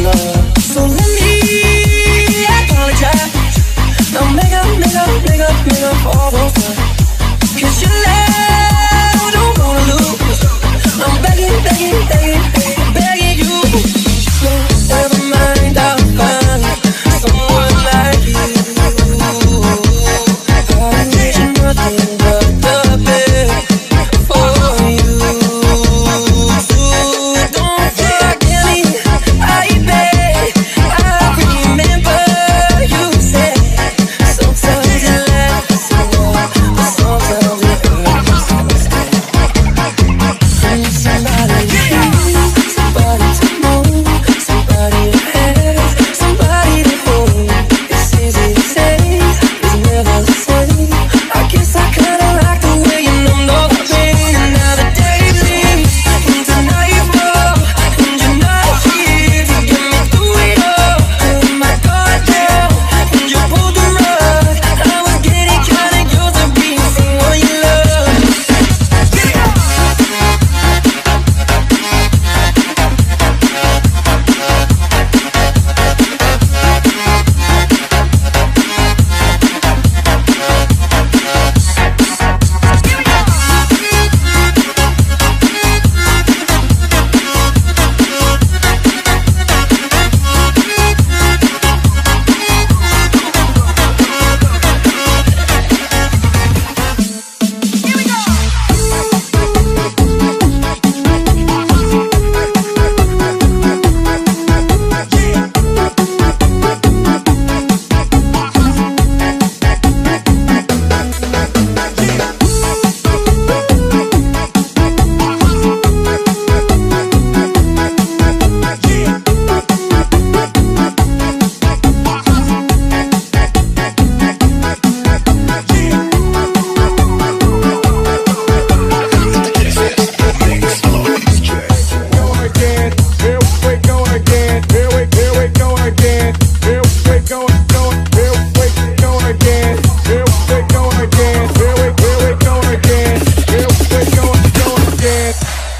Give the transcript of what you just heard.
love. Bye.